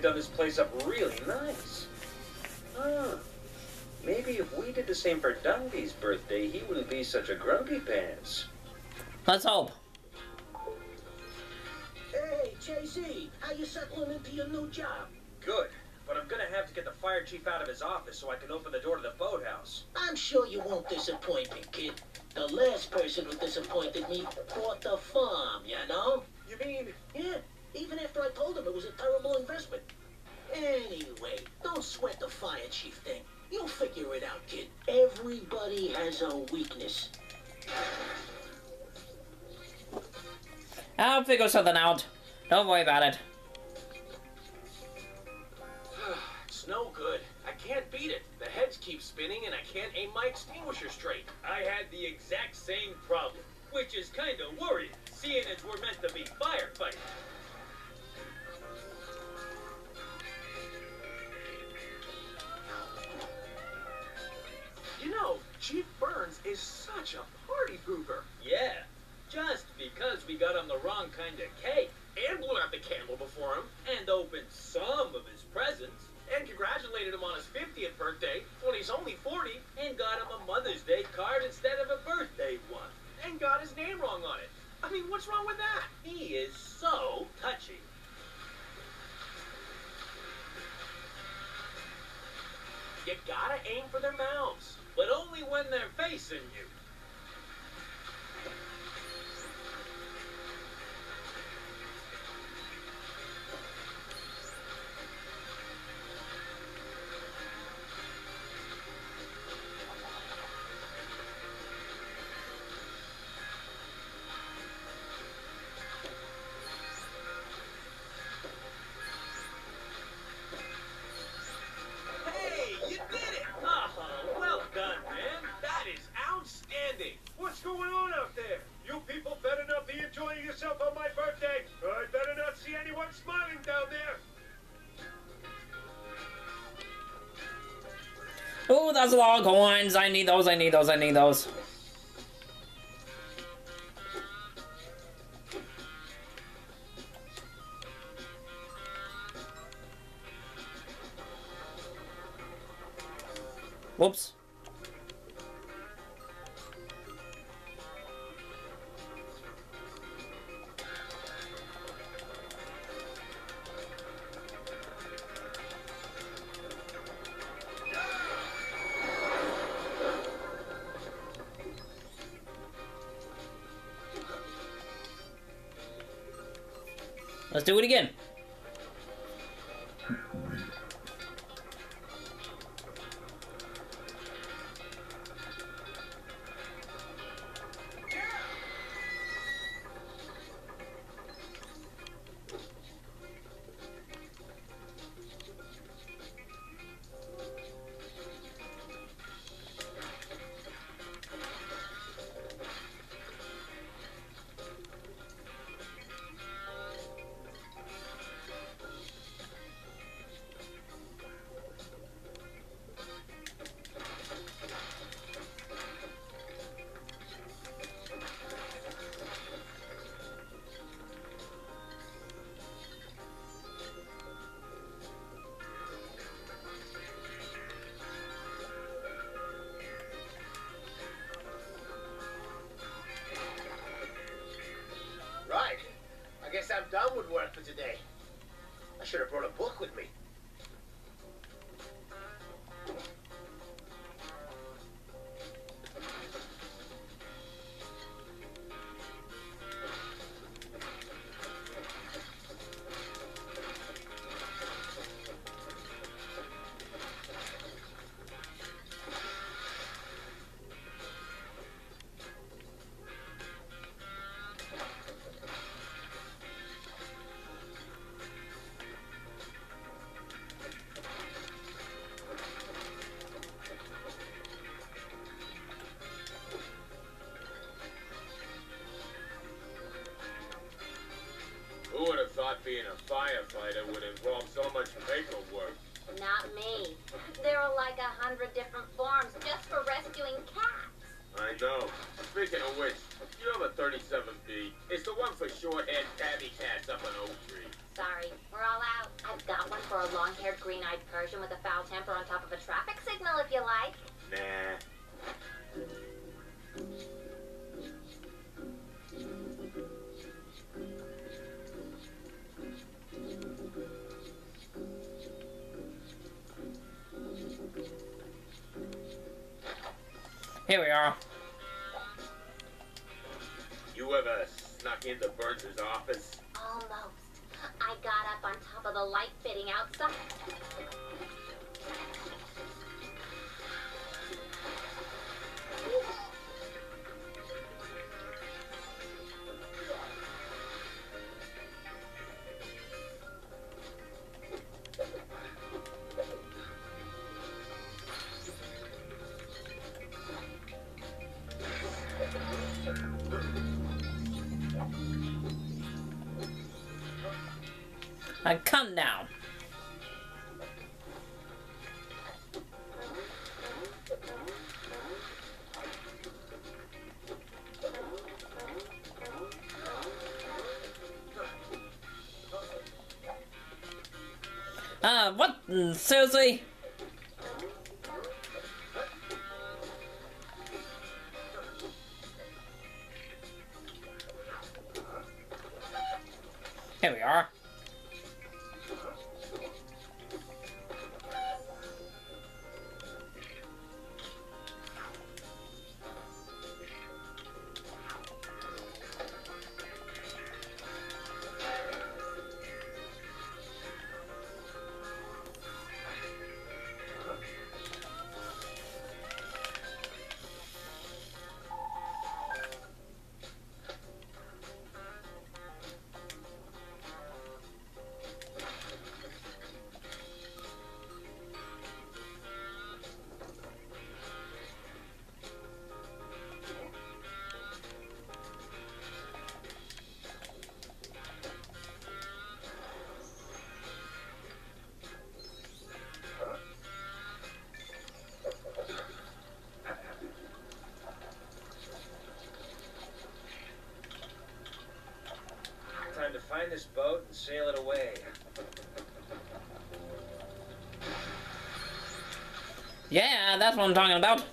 really done this place up really nice. Huh. Maybe if we did the same for Dunby's birthday, he wouldn't be such a grumpy pants. Let's hope. Hey, JC, how you settling into your new job? Good. But I'm gonna have to get the fire chief out of his office so I can open the door to the boathouse. I'm sure you won't disappoint me, kid. The last person who disappointed me bought the farm, you know? You mean? Even after I told him it was a terrible investment. Anyway, don't sweat the fire chief thing. You'll figure it out, kid. Everybody has a weakness. I'll figure something out. Don't worry about it. It's no good. I can't beat it. The heads keep spinning and I can't aim my extinguisher straight. I had the exact same problem, which is kind of worrying, seeing as we're meant to be firefighters. Chief Burns is such a party pooper. Yeah, just because we got him the wrong kind of cake And blew out the candle before him. and opened some of his presents And congratulated him on his 50th birthday when he's only smiling down there. Lot of coins. I need those, I need those, I need those. Whoops. Let's do it again. Firefighter would involve so much paperwork? Not me. There are like a hundred different forms just for rescuing cats. I know. Speaking of which, you have a 37B. It's the one for short-haired tabby cats up on Oak Tree. Sorry, we're all out. I've got one for a long-haired, green-eyed Persian with a foul temper on top of a traffic signal, if you like. Nah. Here we are. You ever uh, snuck into Burns' office? Almost. I got up on top of the light fitting outside. Uh, come down. Uh, what? Seriously? Here we are. This boat and sail it away. Yeah, that's what I'm talking about.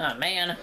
Oh man.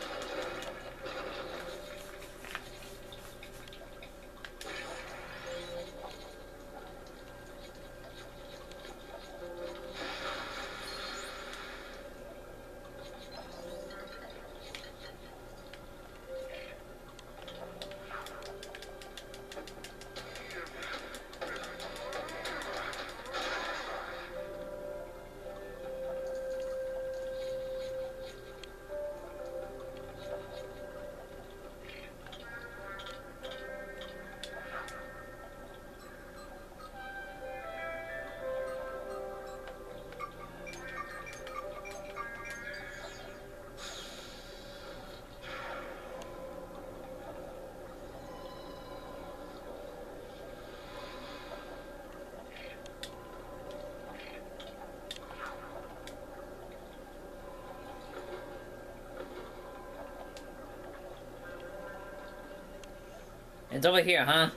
It's over here, huh?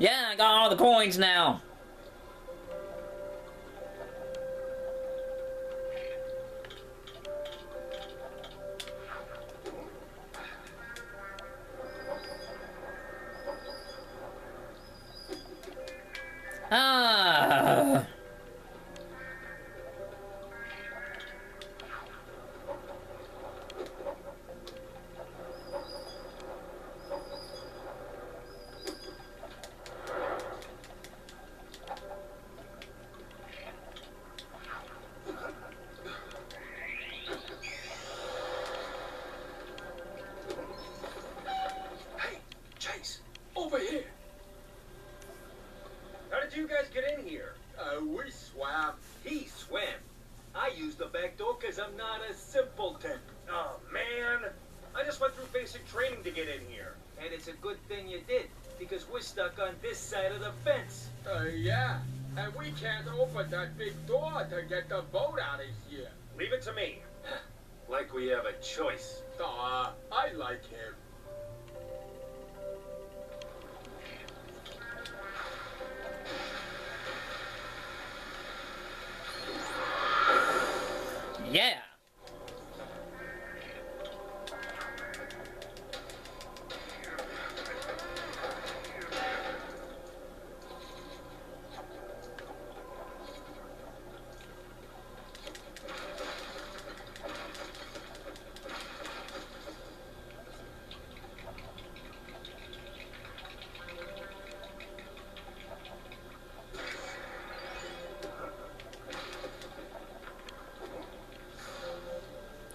Yeah, I got all the coins now. Stuck on this side of the fence. Uh, yeah. And we can't open that big door to get the boat out of here. Leave it to me. Like we have a choice. Aw, I like him. Yeah.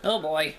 Oh boy.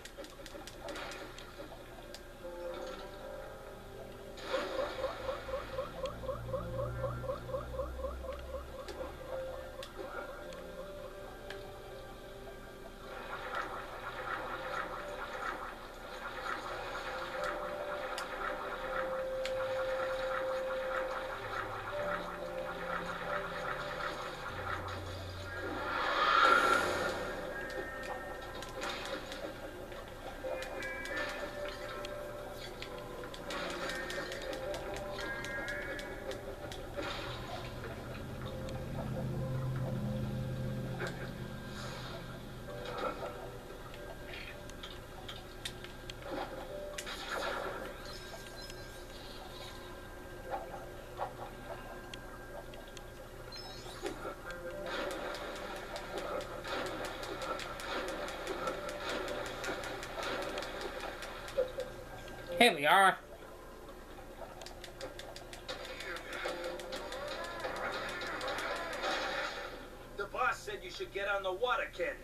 Here we are. The boss said you should get on the water cannon.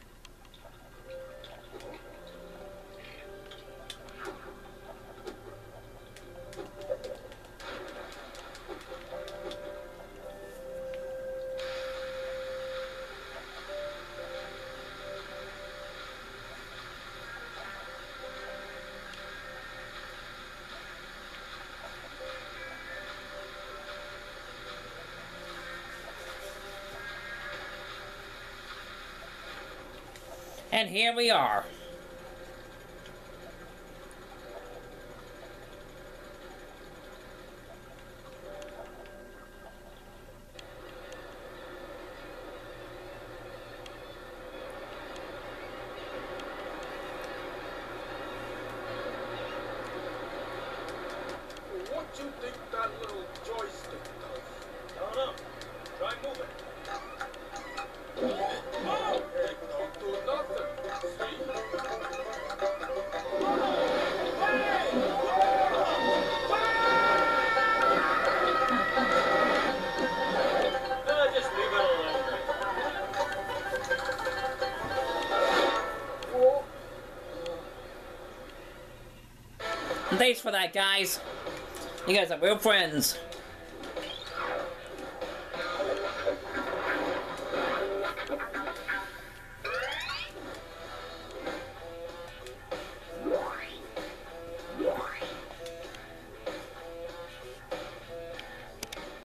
And here we are. What do you think that little joystick does? I don't know. Try moving. Thanks for that, guys. You guys are real friends.